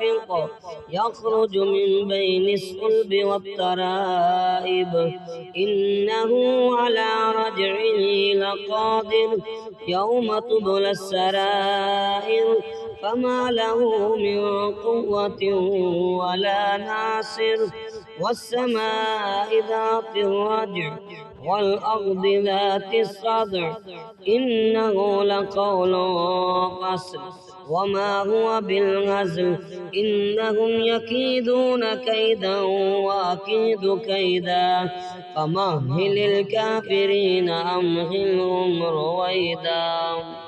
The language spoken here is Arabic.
دافق يخرج من بين الصلب والترائب. إنه على رجعه لقادر يوم تبلى السرائر. فما له من قوة ولا ناصر. والسماء ذات الرجع والأرض ذات الصدع إنه لقول قصر. وما هو بالغزل. إنهم يكيدون كيدا وأكيد كيدا. فمهل الكافرين أمهلهم رويدا.